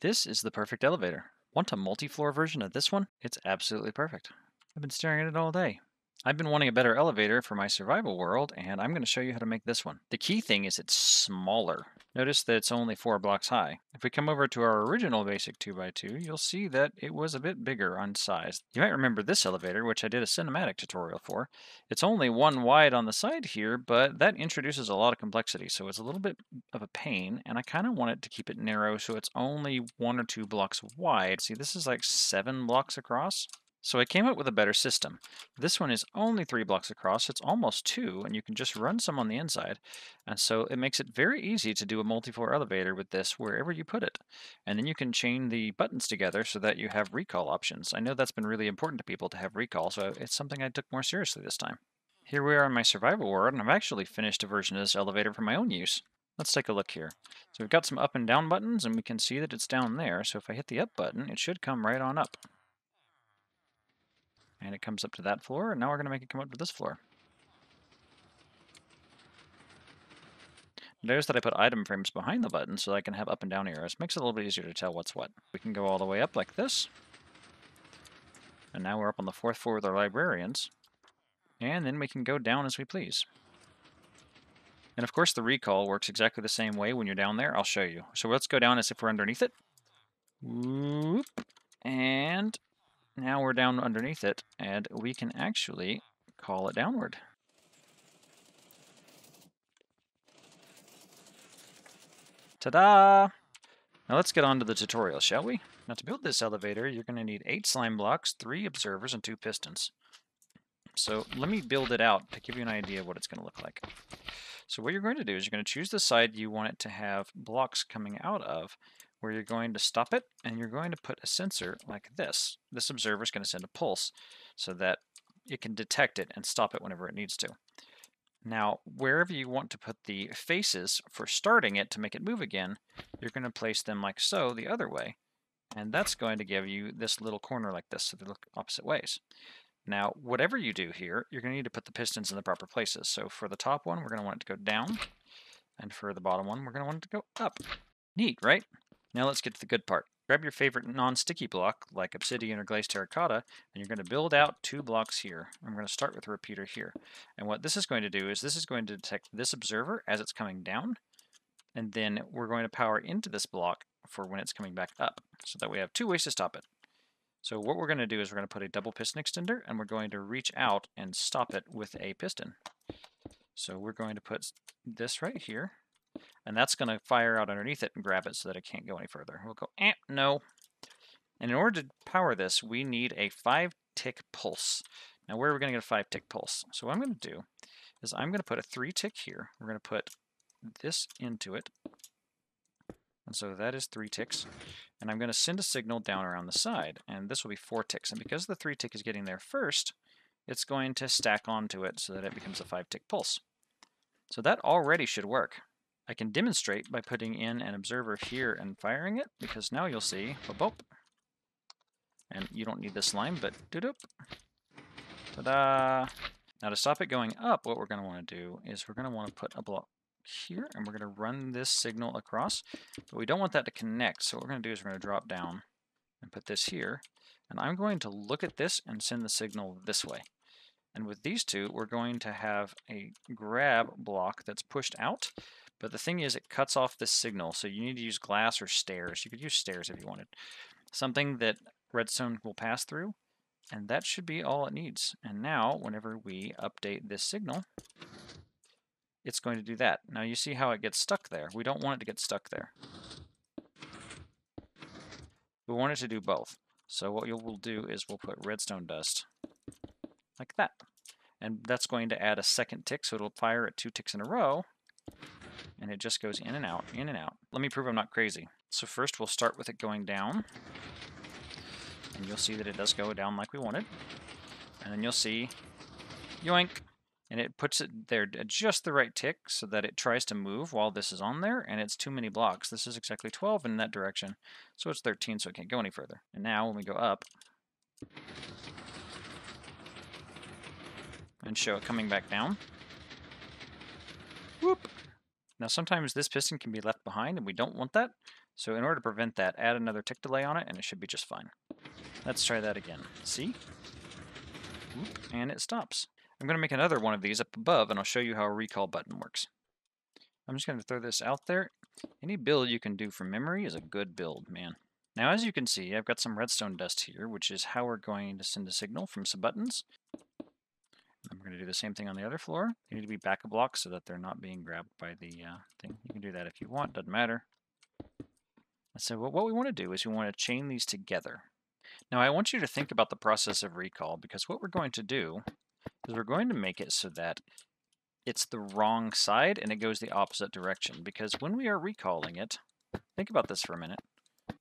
This is the perfect elevator. Want a multi-floor version of this one? It's absolutely perfect. I've been staring at it all day. I've been wanting a better elevator for my survival world, and I'm going to show you how to make this one. The key thing is it's smaller. Notice that it's only four blocks high. If we come over to our original basic 2x2, you'll see that it was a bit bigger on size. You might remember this elevator, which I did a cinematic tutorial for. It's only one wide on the side here, but that introduces a lot of complexity, so it's a little bit of a pain, and I kind of want it to keep it narrow so it's only one or two blocks wide. See, this is like seven blocks across. So I came up with a better system. This one is only three blocks across, it's almost two, and you can just run some on the inside. And so it makes it very easy to do a multi-floor elevator with this wherever you put it. And then you can chain the buttons together so that you have recall options. I know that's been really important to people to have recall, so it's something I took more seriously this time. Here we are in my survival world, and I've actually finished a version of this elevator for my own use. Let's take a look here. So we've got some up and down buttons, and we can see that it's down there. So if I hit the up button, it should come right on up. And it comes up to that floor, and now we're going to make it come up to this floor. Notice that I put item frames behind the button so I can have up and down arrows. Makes it a little bit easier to tell what's what. We can go all the way up like this. And now we're up on the fourth floor with our librarians. And then we can go down as we please. And of course the recall works exactly the same way when you're down there. I'll show you. So let's go down as if we're underneath it. Whoop. And now we're down underneath it, and we can actually call it downward. Ta-da! Now let's get on to the tutorial, shall we? Now to build this elevator, you're going to need 8 slime blocks, 3 observers, and 2 pistons. So let me build it out to give you an idea of what it's going to look like. So what you're going to do is you're going to choose the side you want it to have blocks coming out of, where you're going to stop it and you're going to put a sensor like this. This observer is going to send a pulse so that it can detect it and stop it whenever it needs to. Now, wherever you want to put the faces for starting it to make it move again, you're going to place them like so the other way. And that's going to give you this little corner like this, so they look opposite ways. Now, whatever you do here, you're going to need to put the pistons in the proper places. So for the top one, we're going to want it to go down. And for the bottom one, we're going to want it to go up. Neat, right? Now let's get to the good part. Grab your favorite non-sticky block, like obsidian or glazed terracotta, and you're going to build out two blocks here. I'm going to start with a repeater here. And what this is going to do is this is going to detect this observer as it's coming down, and then we're going to power into this block for when it's coming back up, so that we have two ways to stop it. So what we're going to do is we're going to put a double piston extender, and we're going to reach out and stop it with a piston. So we're going to put this right here, and that's going to fire out underneath it and grab it so that it can't go any further. We'll go, eh, no. And in order to power this, we need a 5-tick pulse. Now, where are we going to get a 5-tick pulse? So what I'm going to do is I'm going to put a 3-tick here. We're going to put this into it. And so that is 3 ticks. And I'm going to send a signal down around the side. And this will be 4 ticks. And because the 3 tick is getting there first, it's going to stack onto it so that it becomes a 5-tick pulse. So that already should work. I can demonstrate by putting in an observer here and firing it, because now you'll see, boop, and you don't need the slime, but doo-doop, ta-da! Now to stop it going up, what we're going to want to do is we're going to want to put a block here, and we're going to run this signal across, but we don't want that to connect, so what we're going to do is we're going to drop down and put this here, and I'm going to look at this and send the signal this way. And with these two, we're going to have a grab block that's pushed out, but the thing is, it cuts off this signal, so you need to use glass or stairs. You could use stairs if you wanted. Something that redstone will pass through, and that should be all it needs. And now, whenever we update this signal, it's going to do that. Now you see how it gets stuck there. We don't want it to get stuck there. We want it to do both. So what we'll do is we'll put redstone dust like that. And that's going to add a second tick, so it'll fire at two ticks in a row and it just goes in and out, in and out. Let me prove I'm not crazy. So first we'll start with it going down, and you'll see that it does go down like we wanted. And then you'll see, yoink, and it puts it there at just the right tick so that it tries to move while this is on there, and it's too many blocks. This is exactly 12 in that direction, so it's 13, so it can't go any further. And now when we go up, and show it coming back down, whoop, now sometimes this piston can be left behind and we don't want that. So in order to prevent that, add another tick delay on it and it should be just fine. Let's try that again. See? And it stops. I'm going to make another one of these up above and I'll show you how a recall button works. I'm just going to throw this out there. Any build you can do from memory is a good build, man. Now as you can see, I've got some redstone dust here, which is how we're going to send a signal from some buttons. I'm going to do the same thing on the other floor. They need to be back a block so that they're not being grabbed by the uh, thing. You can do that if you want, doesn't matter. So what we want to do is we want to chain these together. Now I want you to think about the process of recall because what we're going to do is we're going to make it so that it's the wrong side and it goes the opposite direction because when we are recalling it, think about this for a minute.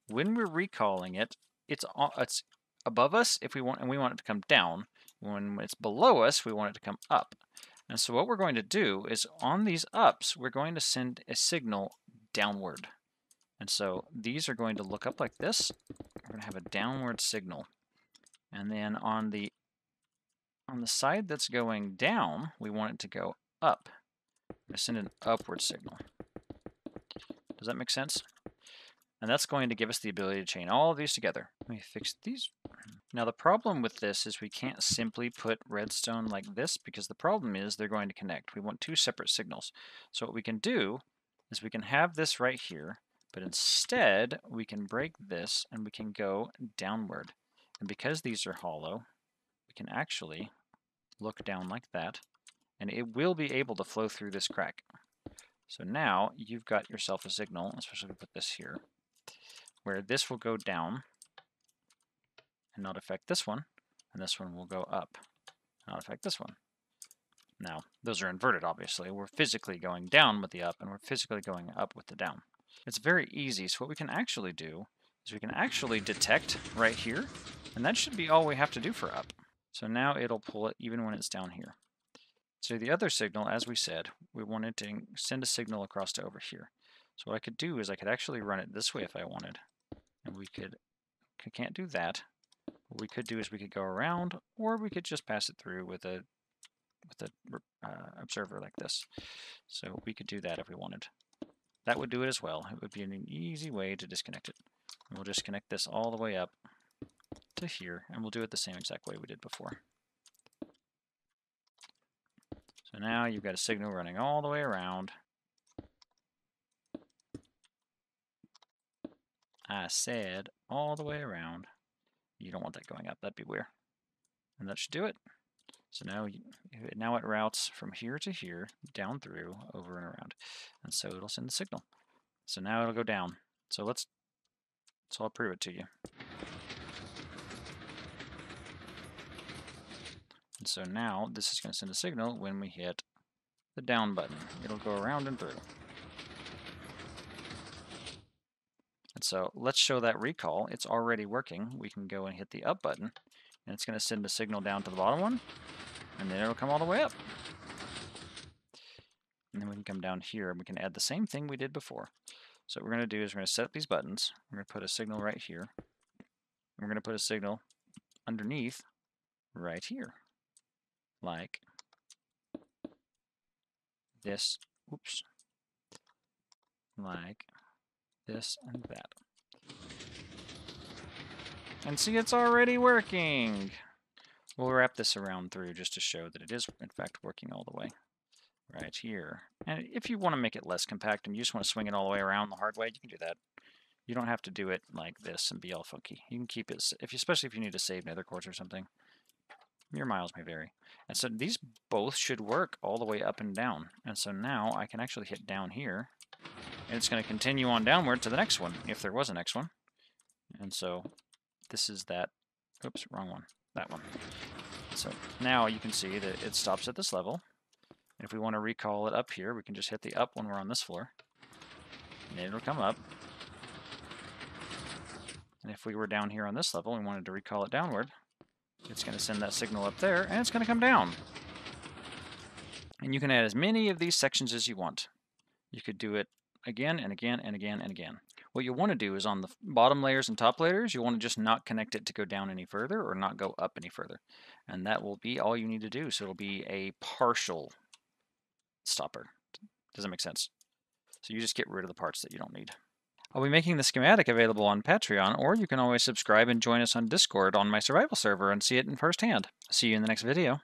When we're recalling it, it's it's above us if we want and we want it to come down. When it's below us, we want it to come up. And so what we're going to do is on these ups, we're going to send a signal downward. And so these are going to look up like this. We're going to have a downward signal. And then on the on the side that's going down, we want it to go up. I send an upward signal. Does that make sense? And that's going to give us the ability to chain all of these together. Let me fix these. Now the problem with this is we can't simply put redstone like this because the problem is they're going to connect. We want two separate signals. So what we can do is we can have this right here, but instead we can break this and we can go downward. And because these are hollow, we can actually look down like that and it will be able to flow through this crack. So now you've got yourself a signal, especially if we put this here, where this will go down and not affect this one, and this one will go up, not affect this one. Now, those are inverted, obviously. We're physically going down with the up, and we're physically going up with the down. It's very easy, so what we can actually do is we can actually detect right here, and that should be all we have to do for up. So now it'll pull it even when it's down here. So the other signal, as we said, we wanted to send a signal across to over here. So what I could do is I could actually run it this way if I wanted. And we could, I can't do that. What we could do is we could go around, or we could just pass it through with a with a uh, observer like this. So we could do that if we wanted. That would do it as well. It would be an easy way to disconnect it. And we'll just connect this all the way up to here, and we'll do it the same exact way we did before. So now you've got a signal running all the way around. I said all the way around. You don't want that going up, that'd be weird. And that should do it. So now, you, now it routes from here to here, down through, over and around. And so it'll send the signal. So now it'll go down. So let's, so I'll prove it to you. And so now this is going to send a signal when we hit the down button. It'll go around and through. And so let's show that recall. It's already working. We can go and hit the up button and it's going to send a signal down to the bottom one and then it'll come all the way up. And then we can come down here and we can add the same thing we did before. So what we're going to do is we're going to set up these buttons. We're going to put a signal right here. And we're going to put a signal underneath right here like this, oops, like this and that. And see, it's already working. We'll wrap this around through just to show that it is, in fact, working all the way right here. And if you want to make it less compact and you just want to swing it all the way around the hard way, you can do that. You don't have to do it like this and be all funky. You can keep it, if you, especially if you need to save nether quartz or something. Your miles may vary. And so these both should work all the way up and down. And so now I can actually hit down here. And it's going to continue on downward to the next one, if there was a next one. And so this is that. Oops, wrong one. That one. So now you can see that it stops at this level. And if we want to recall it up here, we can just hit the up when we're on this floor. And it'll come up. And if we were down here on this level and wanted to recall it downward, it's going to send that signal up there, and it's going to come down. And you can add as many of these sections as you want. You could do it again and again and again and again. What you want to do is on the bottom layers and top layers, you want to just not connect it to go down any further or not go up any further. And that will be all you need to do. So it'll be a partial stopper. Does that make sense? So you just get rid of the parts that you don't need. I'll be making the schematic available on Patreon, or you can always subscribe and join us on Discord on my survival server and see it in firsthand. See you in the next video.